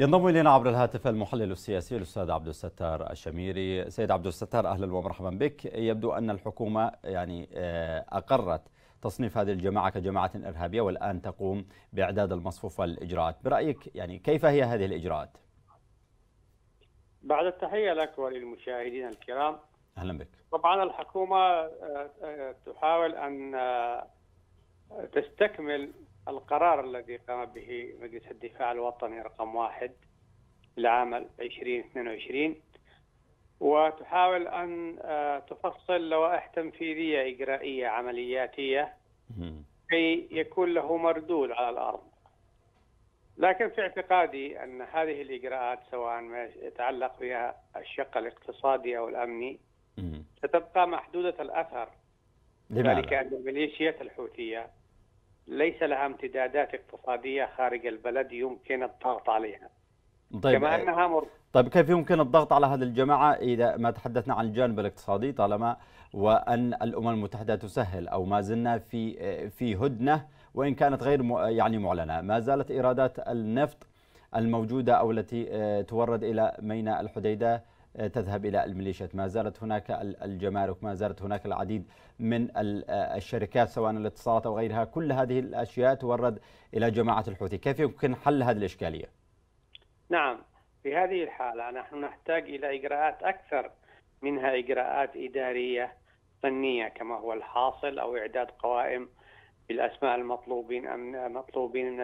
ينضم إلينا عبر الهاتف المحلل السياسي الأستاذ عبد الستار الشميري، سيد عبد الستار أهلا ومرحبا بك، يبدو أن الحكومة يعني أقرت تصنيف هذه الجماعة كجماعة إرهابية والآن تقوم بإعداد المصفوف والإجراءات، برأيك يعني كيف هي هذه الإجراءات؟ بعد التحية لك وللمشاهدين الكرام أهلا بك. طبعا الحكومة تحاول أن تستكمل القرار الذي قام به مجلس الدفاع الوطني رقم واحد لعام 2022 وتحاول أن تفصل لوائح تنفيذية إجرائية عملياتية كي يكون له مردود على الأرض. لكن في اعتقادي أن هذه الإجراءات سواء ما يتعلق بها الشق الاقتصادي أو الأمني ستبقى محدودة الأثر. ذلك أن الميليشيات الحوثية ليس لها امتدادات اقتصادية خارج البلد يمكن الضغط عليها. طيب كما أنها مر... طيب كيف يمكن الضغط على هذه الجماعة إذا ما تحدثنا عن الجانب الاقتصادي طالما وأن الأمم المتحدة تسهل أو ما زلنا في في هدنة وإن كانت غير يعني معلنة؟ ما زالت إيرادات النفط الموجودة أو التي تورد إلى ميناء الحديدة تذهب إلى الميليشيات. ما زالت هناك الجمارك ما زالت هناك العديد من الشركات سواء الاتصالات أو غيرها. كل هذه الأشياء تورد إلى جماعة الحوثي. كيف يمكن حل هذه الإشكالية؟ نعم في هذه الحالة نحن نحتاج إلى إجراءات أكثر منها إجراءات إدارية فنية كما هو الحاصل أو إعداد قوائم بالأسماء المطلوبين أم مطلوبين من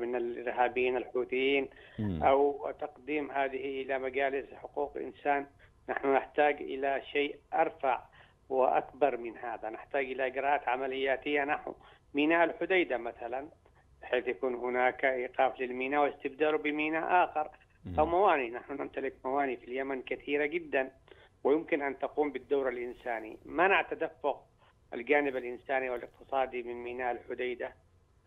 من الإرهابيين الحوثيين أو تقديم هذه إلى مجالس حقوق الإنسان. نحن نحتاج إلى شيء أرفع وأكبر من هذا. نحتاج إلى إجراءات عملياتية نحو ميناء الحديدة مثلا بحيث يكون هناك إيقاف للميناء واستبداله بميناء آخر. أو مواني نحن نمتلك مواني في اليمن كثيرة جدا ويمكن أن تقوم بالدور الإنساني. منع تدفق الجانب الإنساني والاقتصادي من ميناء الحديدة.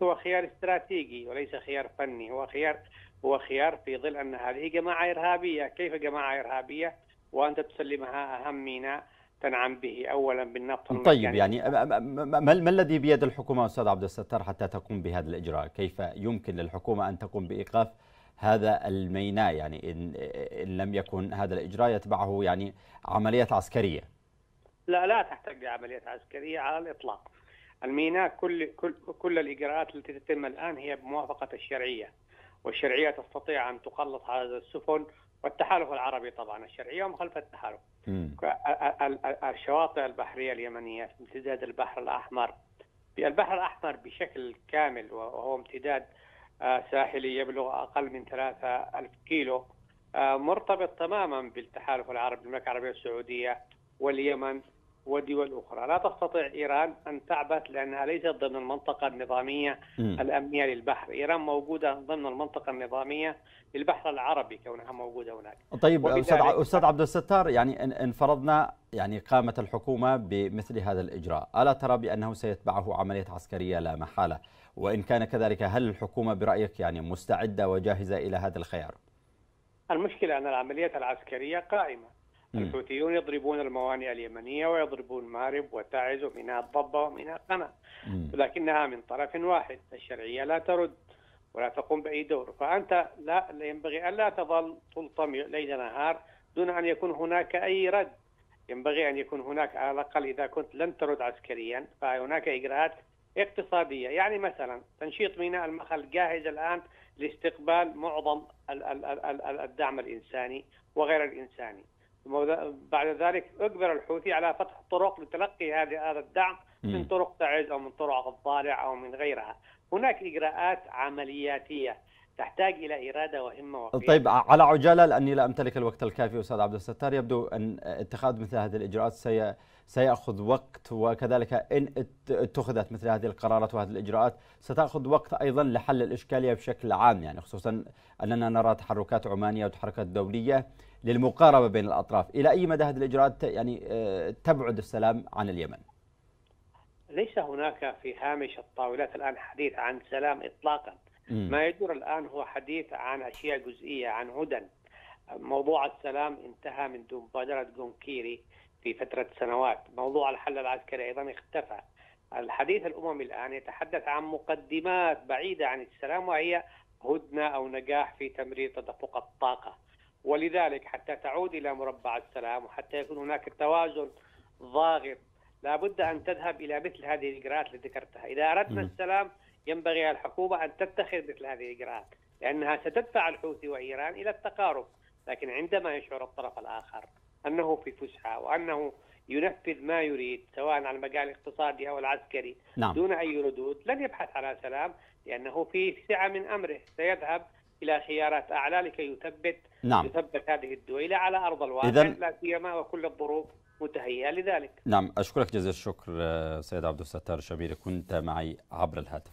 هو خيار استراتيجي وليس خيار فني. هو خيار هو خيار في ظل أن هذه جماعة إرهابية. كيف جماعة إرهابية؟ وأنت تسلمها أهم ميناء تنعم به اولا بالنفط طيب يعني ما, الذي بيد الحكومة أستاذ عبد الستار حتى تقوم بهذا الإجراء؟ كيف يمكن للحكومة أن تقوم بإيقاف هذا الميناء؟ يعني ان, إن لم يكن هذا الإجراء يتبعه يعني عمليات عسكرية؟ لا لا تحتاج لعمليات عسكرية على الإطلاق. الميناء كل كل كل الإجراءات التي تتم الآن هي بموافقة الشرعية. والشرعية تستطيع أن تقلص هذا السفن والتحالف العربي طبعا الشرعية ومخالفه التحالف. الشواطئ البحرية اليمنية في امتداد البحر الأحمر في البحر الأحمر بشكل كامل وهو امتداد ساحلي يبلغ أقل من 3000 كيلو مرتبط تماما بالتحالف العربي المملكة العربية السعودية واليمن ودول أخرى. لا تستطيع إيران أن تعبث لأنها ليست ضمن المنطقة النظامية م. الأمنية للبحر. إيران موجودة ضمن المنطقة النظامية للبحر العربي كونها موجودة هناك. طيب أستاذ أستاذ عبد الستار يعني إن فرضنا يعني قامت الحكومة بمثل هذا الإجراء ألا ترى بأنه سيتبعه عملية عسكرية لا محالة؟ وإن كان كذلك هل الحكومة برأيك يعني مستعدة وجاهزة إلى هذا الخيار؟ المشكلة أن العمليات العسكرية قائمة. الحوثيون يضربون الموانئ اليمنية ويضربون مارب وتعز وميناء الضبة وميناء قنا ولكنها من طرف واحد. الشرعية لا ترد ولا تقوم بأي دور. فأنت لا ينبغي ألا تظل تلطم ليل نهار دون أن يكون هناك أي رد. ينبغي أن يكون هناك على الأقل إذا كنت لن ترد عسكريا فهناك إجراءات اقتصادية. يعني مثلا تنشيط ميناء المخل جاهز الآن لاستقبال معظم الدعم الإنساني وغير الإنساني. بعد ذلك اجبر الحوثي على فتح طرق لتلقي هذه هذا الدعم من طرق تعز أو من طرق الضالع أو من غيرها. هناك إجراءات عملياتية تحتاج إلى إرادة وهمة وقيادة. طيب على عجالة لأني لا أمتلك الوقت الكافي أستاذ عبد الستار يبدو أن اتخاذ مثل هذه الإجراءات سي سيأخذ وقت وكذلك إن اتخذت مثل هذه القرارات وهذه الإجراءات ستأخذ وقت أيضا لحل الإشكالية بشكل عام يعني خصوصا أننا نرى تحركات عمانية وتحركات دولية للمقاربة بين الأطراف إلى أي مدى هذه الإجراءات يعني تبعد السلام عن اليمن ليس هناك في هامش الطاولات الآن حديث عن سلام إطلاقا. ما يدور الآن هو حديث عن أشياء جزئية عن هدى. موضوع السلام انتهى من مبادرة جونكيري في فترة سنوات. موضوع الحل العسكري أيضا اختفى. الحديث الأممي الآن يتحدث عن مقدمات بعيدة عن السلام وهي هدنة أو نجاح في تمرير تدفق الطاقة. ولذلك حتى تعود إلى مربع السلام وحتى يكون هناك توازن ضاغط. لابد أن تذهب إلى مثل هذه الإجراءات التي ذكرتها، إذا أردنا السلام ينبغي الحكومة أن تتخذ مثل هذه الإجراءات، لأنها ستدفع الحوثي وإيران إلى التقارب، لكن عندما يشعر الطرف الآخر أنه في فسحة وأنه ينفذ ما يريد سواء على المجال الاقتصادي أو العسكري نعم. دون أي ردود لن يبحث على سلام لأنه في سعة من أمره سيذهب إلى خيارات أعلى لكي يثبت نعم. يثبت هذه الدويله على أرض الواقع إذن... لا سيما وكل الظروف متهيئة لذلك. نعم أشكرك جزيل الشكر سيد عبد الستار الشبيري كنت معي عبر الهاتف.